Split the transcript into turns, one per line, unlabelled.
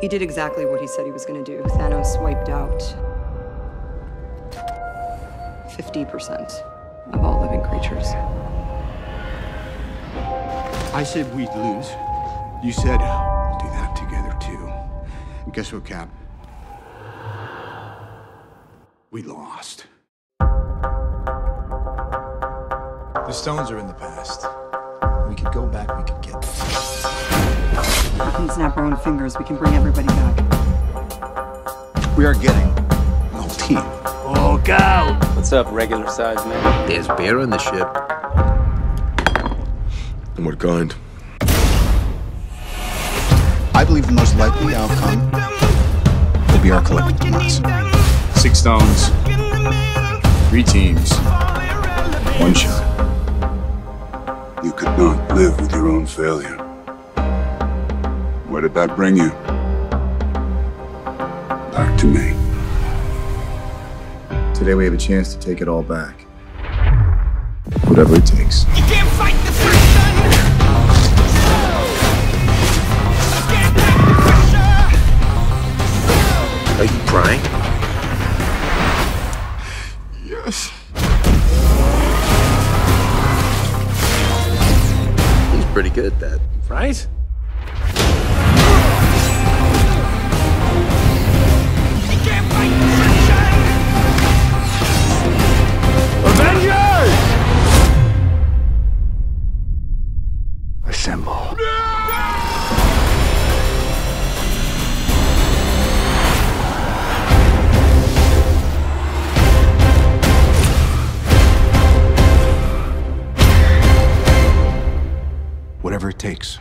He did exactly what he said he was going to do. Thanos wiped out 50% of all living creatures.
I said we'd lose. You said we'll do that together too. And guess what, Cap? We lost.
The stones are in the past. We could go back, We
can snap our own fingers. We can bring everybody back.
We are getting the whole team.
Oh, go!
What's up, regular size man?
There's beer on the ship.
And what kind?
I believe the most likely outcome will be our collective demise. Six stones, three teams, one shot.
You could not live with your own failure. Where did that bring you? Back to me.
Today we have a chance to take it all back. Whatever it takes.
You can't fight the friction! Can't take the pressure!
Are you crying?
Yes.
He's pretty good at that.
Right?
Whatever it takes.